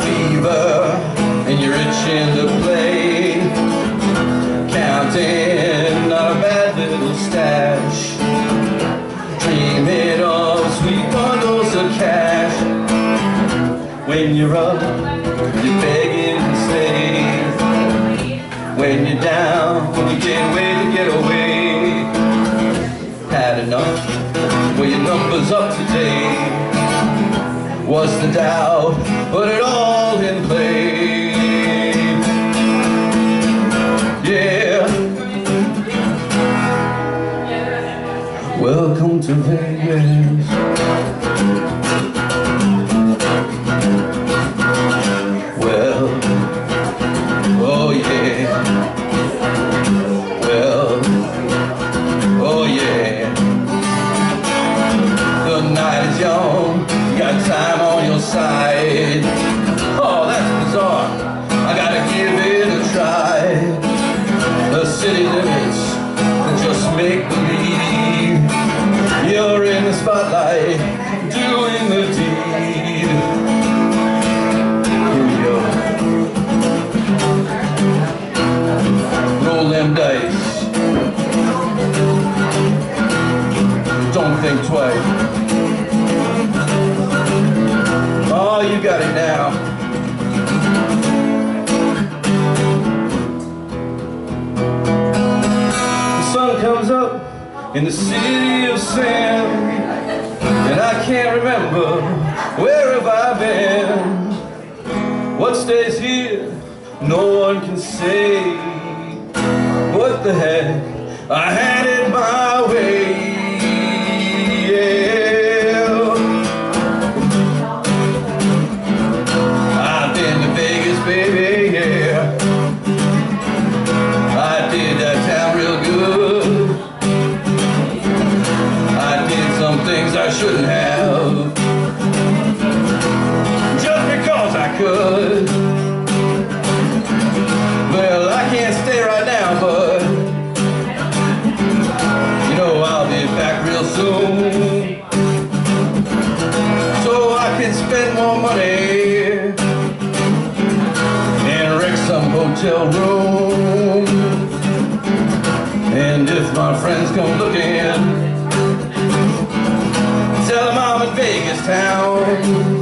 fever, and you're itching to play. Counting not a bad little stash. Dreaming of sweet bundles of cash. When you're up, you're begging to stay. When you're down, you can't wait to get away. Had enough, well your number's up today. What's the doubt? Put it all to Vegas. Well, oh yeah. Well, oh yeah. The night is young, you got time on your side. Think twice. Oh, you got it now. The sun comes up in the city of sand, and I can't remember where have I been. What stays here, no one can say. What the heck? I had it my way. Baby, yeah. I did that town real good. I did some things I shouldn't have. Just because I could. Well, I can't stay right now, but you know I'll be back real soon. So I can spend more money hotel room. And if my friends come looking, tell them I'm in Vegas town.